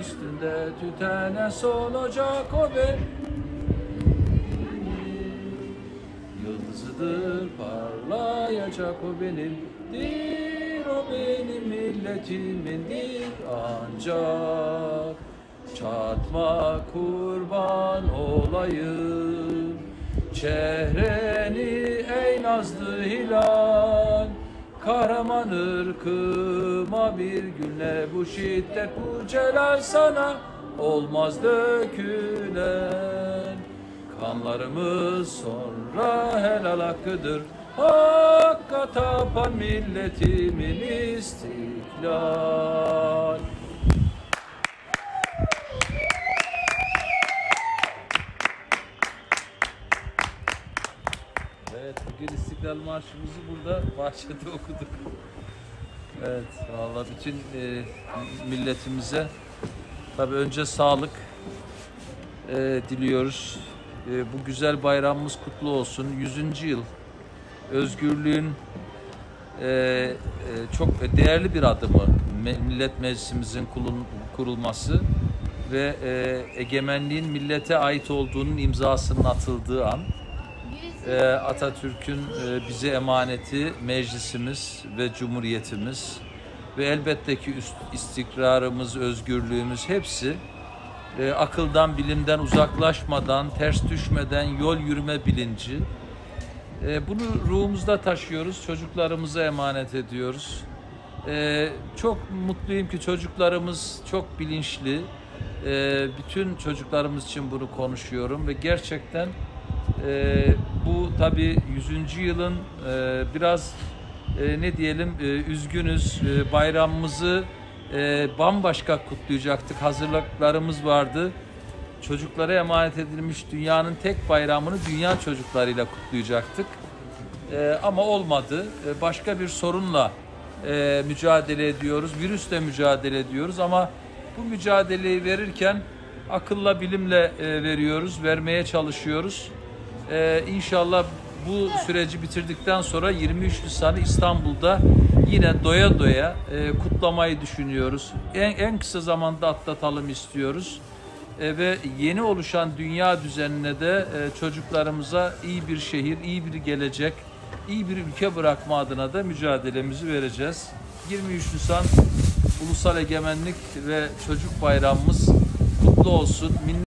üstünde tütene solacak o be. Yıldızıdır parlayacak o benimdir o benim milletimindir ancak çatma kurban olayım çehreni ey nazlı hilal kahraman ırkıma bir günle bu şiddet bu celal sana olmaz dökülen Kanlarımız sonra helal hakkıdır. Hakka tapan milletimin istiklal. Evet, bugün İstiklal Marşımızı burada bahçede okuduk. Evet, vallahi bütün e, milletimize tabii önce sağlık e, diliyoruz. E, bu güzel bayramımız kutlu olsun. 100. yıl özgürlüğün e, e, çok değerli bir adımı Millet Meclisimizin kulun- kurulması ve e, egemenliğin millete ait olduğunun imzasının atıldığı an. E, Atatürk'ün e, bize emaneti meclisimiz ve cumhuriyetimiz ve elbette ki istikrarımız, özgürlüğümüz hepsi e, akıldan, bilimden uzaklaşmadan, ters düşmeden yol yürüme bilinci. E, bunu ruhumuzda taşıyoruz, çocuklarımıza emanet ediyoruz. Çok mutluyum ki çocuklarımız çok bilinçli. Bütün çocuklarımız için bunu konuşuyorum ve gerçekten e, bu tabii 100. yılın e, biraz e, ne diyelim e, üzgünüz. E, bayramımızı e, bambaşka kutlayacaktık. Hazırlıklarımız vardı. Çocuklara emanet edilmiş dünyanın tek bayramını dünya çocuklarıyla kutlayacaktık. E, ama olmadı. E, başka bir sorunla e, mücadele ediyoruz. Virüsle mücadele ediyoruz ama bu mücadeleyi verirken akılla bilimle e, veriyoruz, vermeye çalışıyoruz. Ee, inşallah bu süreci bitirdikten sonra 23 Nisan'ı İstanbul'da yine doya doya e, kutlamayı düşünüyoruz. En, en kısa zamanda atlatalım istiyoruz. E, ve yeni oluşan dünya düzenine de e, çocuklarımıza iyi bir şehir, iyi bir gelecek, iyi bir ülke bırakma adına da mücadelemizi vereceğiz. 23 Nisan Ulusal Egemenlik ve Çocuk Bayramımız kutlu olsun.